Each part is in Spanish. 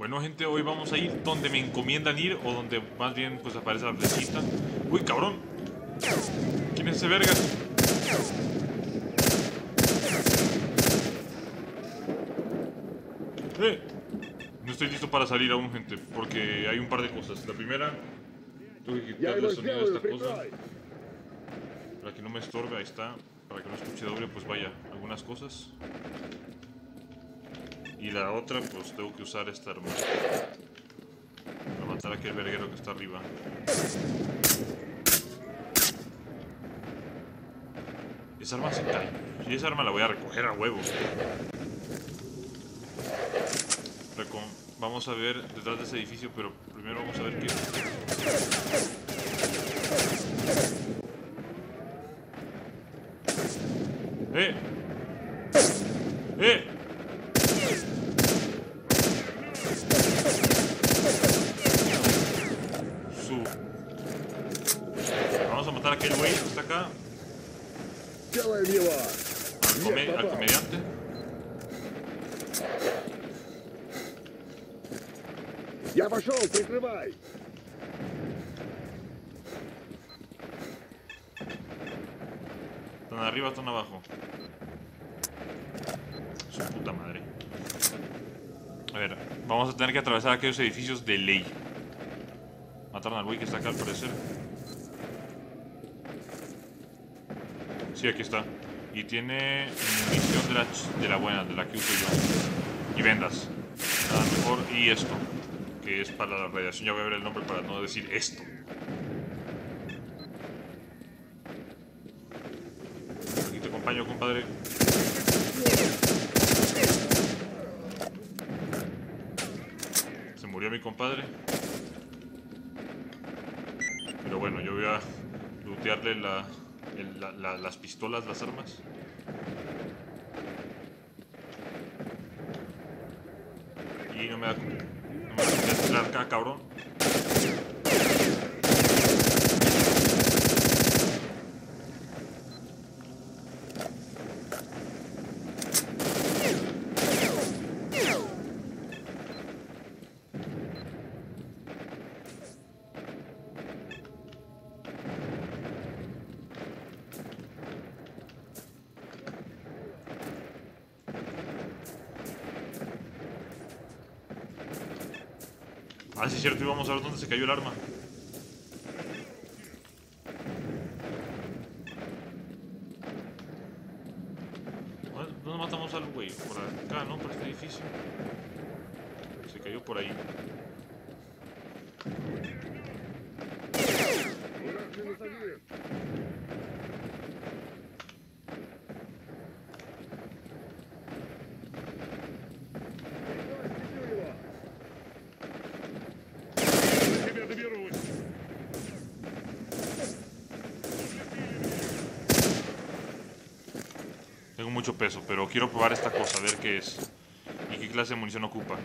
Bueno, gente, hoy vamos a ir donde me encomiendan ir o donde más bien pues aparece la flechita. Uy, cabrón. ¿Quién es ese verga? ¡Eh! No estoy listo para salir aún, gente, porque hay un par de cosas. La primera, tengo que quitarle el sonido a esta cosa. Para que no me estorbe, ahí está. Para que no escuche doble, pues vaya, algunas cosas. Y la otra, pues tengo que usar esta arma. Para matar a aquel verguero que está arriba. Esa arma se cae. Y esa arma la voy a recoger a huevo. Vamos a ver detrás de ese edificio, pero primero vamos a ver qué... ¡Eh! ¡Eh! Su... Vamos a matar a aquel güey que está acá. Делаем его! Al, come- al comediante. Я пошел, прикрывай! Están arriba, están abajo. Su puta madre. A ver, vamos a tener que atravesar aquellos edificios de ley. Mataron al güey que está acá al parecer. Sí, aquí está. Y tiene munición de la, de la buena, de la que uso yo. Y vendas. Nada mejor. Y esto. Que es para la radiación. Ya voy a ver el nombre para no decir esto. Aquí te acompaño, compadre. Se murió mi compadre. Pero bueno, yo voy a lootearle la, el- la- la- las pistolas, las armas. Y no me da... No me da cabrón. Ah, sí, es cierto, íbamos a ver dónde se cayó el arma. ¿Dónde matamos al güey? Por acá, ¿no? Por este edificio. Se cayó por ahí. nos ayuden. Mucho peso, pero quiero probar esta cosa, a ver qué es. Y qué clase de munición ocupa.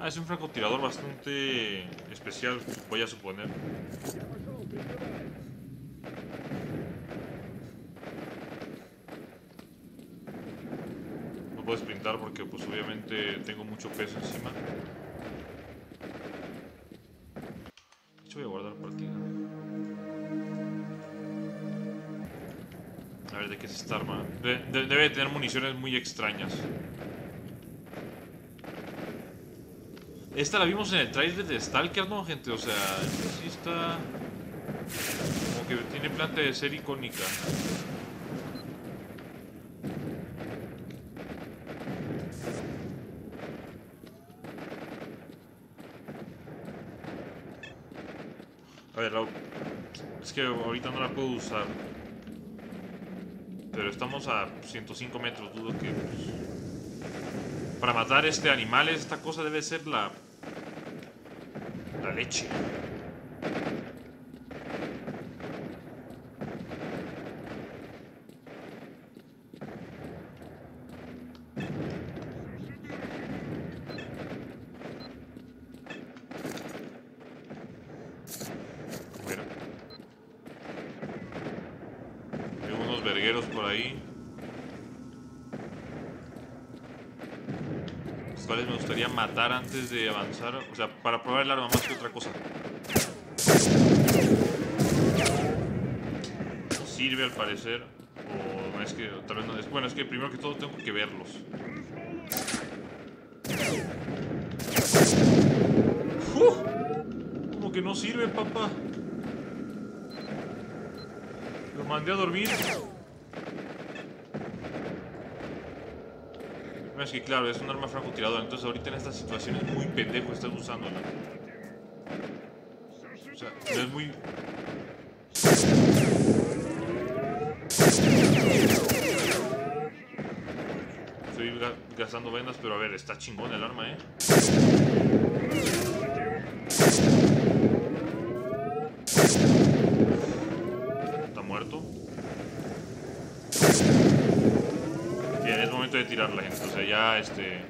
Ah, es un francotirador bastante especial, voy a suponer. No puedo sprintar porque pues obviamente tengo mucho peso encima. De- de- debe de tener municiones muy extrañas. Esta la vimos en el trailer de Stalker, ¿no, gente? O sea, esta sí está... Como que tiene planta de ser icónica. A ver, la- es que ahorita no la puedo usar. Pero estamos a 105 metros, dudo que... pues, para matar este animal, esta cosa debe ser la... La leche. Por ahí. cuales me gustaría matar antes de avanzar. O sea, para probar el arma más que otra cosa. Sirve al parecer. O es que tal vez no es. Bueno, es que primero que todo tengo que verlos. Como que no sirve, papá. Lo mandé a dormir. Es que claro, es un arma francotiradora, entonces ahorita en estas situaciones muy pendejo estás usándola. O sea, es muy... Estoy ga- gastando vendas, pero a ver, está chingón el arma, ¿eh? Está muerto. Bien, gente. O sea, ya este.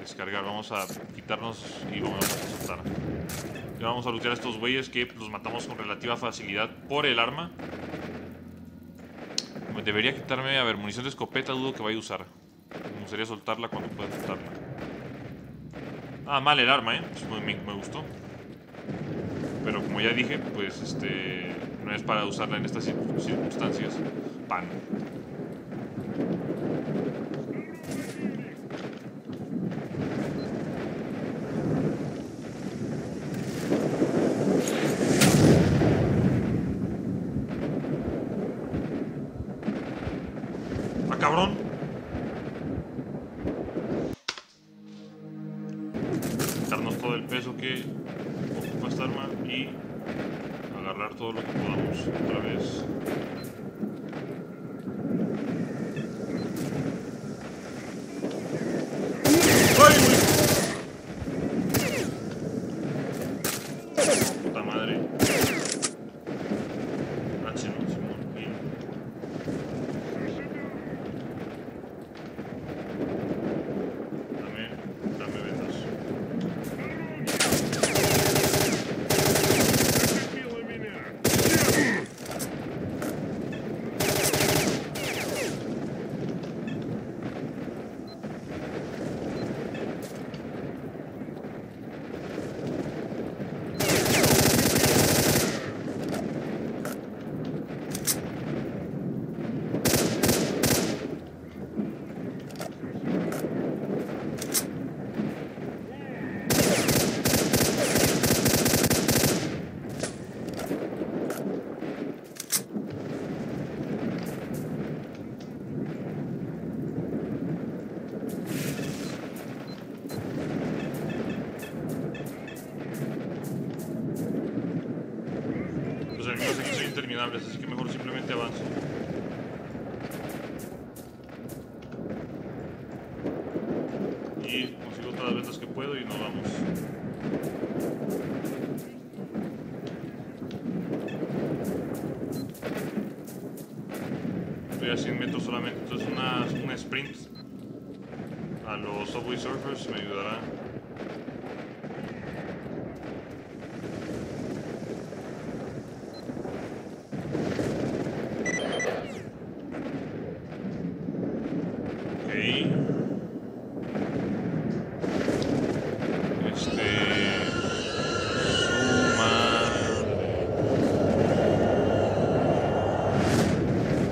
Descargar. Vamos a quitarnos y vamos a soltar. Ya vamos a lootear a estos güeyes que los matamos con relativa facilidad por el arma. Debería quitarme, a ver, munición de escopeta, dudo que vaya a usar. Me gustaría soltarla cuando pueda soltarla. Ah, mal el arma, eh. Me, me- gustó. Pero como ya dije, pues este. No es para usarla en estas cir- circunstancias. Pan. ¡Ah, cabrón! Quitarnos todo el peso que ocupa esta arma y agarrar todo lo que podamos otra vez. ¡Ay, güey! Y consigo todas las ventas que puedo y nos vamos. Estoy a 100 metros solamente, entonces una, un sprint a los Subway Surfers me ayudará. Ok. Este. Su madre.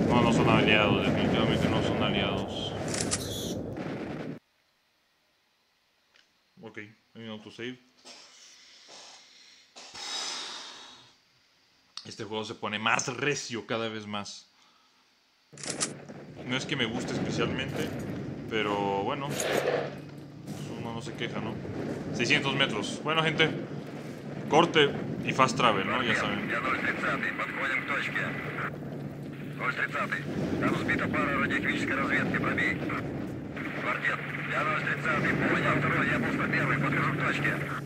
No, no son aliados, definitivamente no son aliados. Ok, hay un autosave Este juego se pone más recio cada vez más. No es que me guste especialmente, pero bueno, pues uno no se queja, ¿no? 600 metros. Bueno, gente, corte y fast travel, ¿no? Ya saben. Я 030, подходим к точке. 030, там сбита пара радиотехнической разведки, пробей. Квартет, я 030, понял второй, я был 101, подхожу к точке.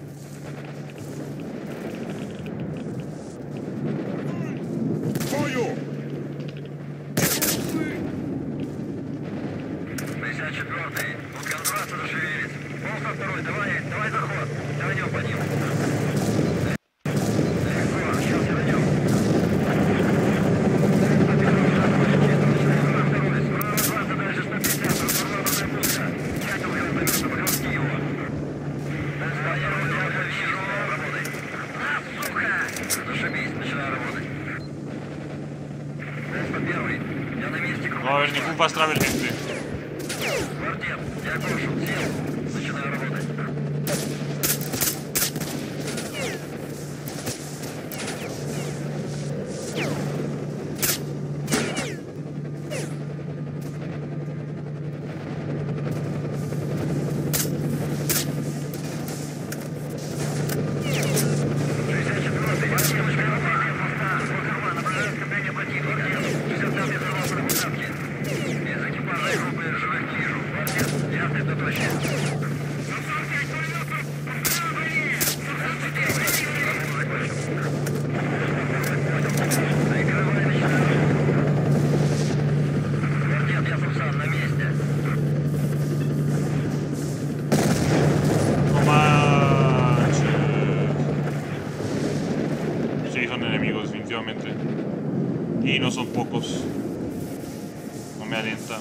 Pastravelli. definitivamente. Y no son pocos. No me alienta.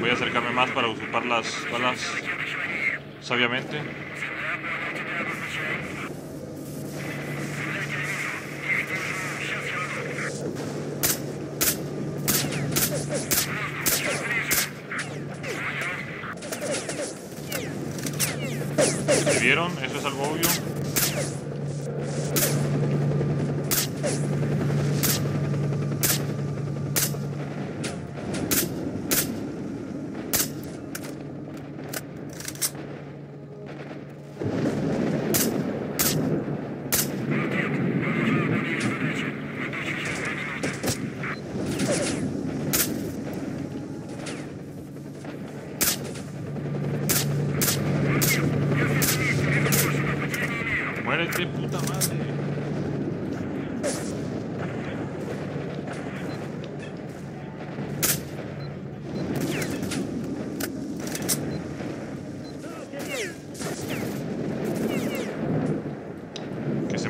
Voy a acercarme más para usurpar las balas sabiamente.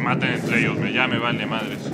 maten entre ellos, me llame, vale madres.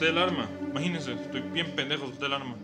solté el arma. Imagínense, estoy bien pendejo, solté el arma.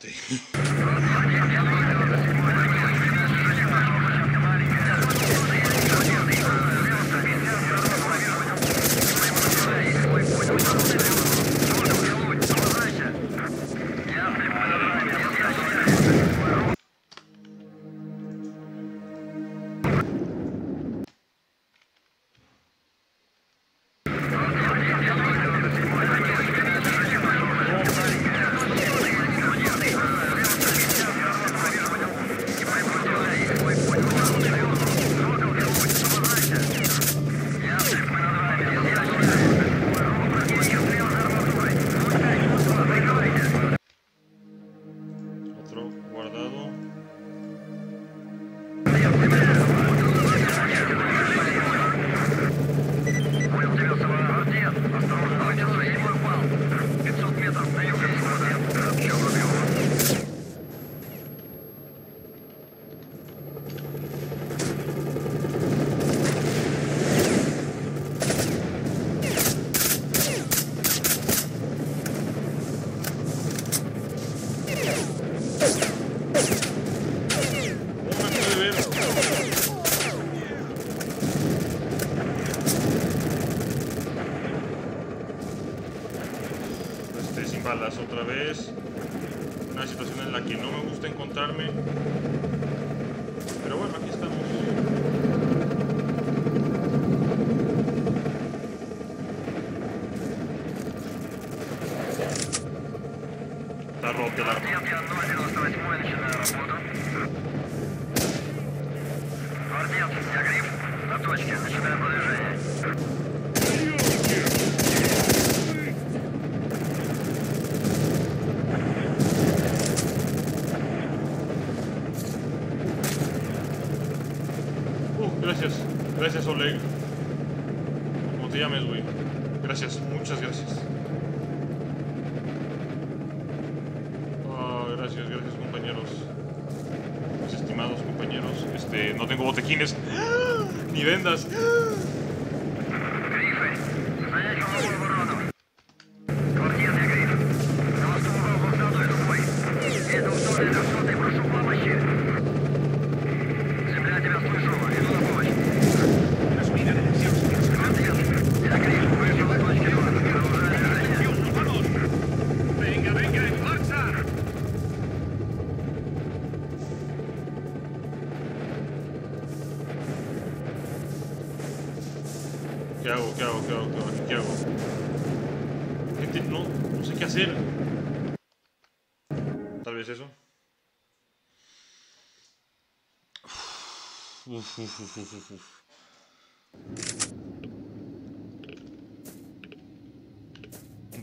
对。Sin balas otra vez. Una situación en la que no me gusta encontrarme. Pero bueno, aquí estamos. Está arma. Gracias, gracias Oleg. Como te llames, güey. Gracias, muchas gracias. Oh, gracias, gracias compañeros. Mis estimados compañeros. Este, no tengo botequines. Ni vendas. Uf, uf, uf, uf, uf, uf.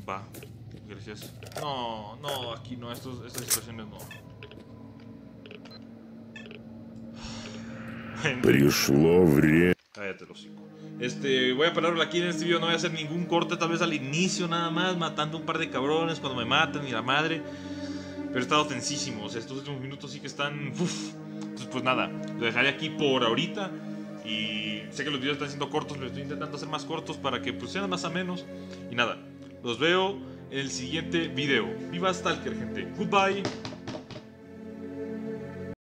Va, gracias. No, no, aquí no, estos, estas situaciones no. Пришло время. Cállate, los hocico. Este, voy a pararlo aquí en este video, no voy a hacer ningún corte, tal vez al inicio nada más, matando un par de cabrones cuando me matan y la madre. Pero he estado tensísimo, o sea, estos últimos minutos sí que están... uf. Pues nada, lo dejaré aquí por ahorita. Y sé que los videos están siendo cortos, los estoy intentando hacer más cortos para que pues sean más a menos. Y nada, los veo en el siguiente video. Viva Stalker, gente. Goodbye.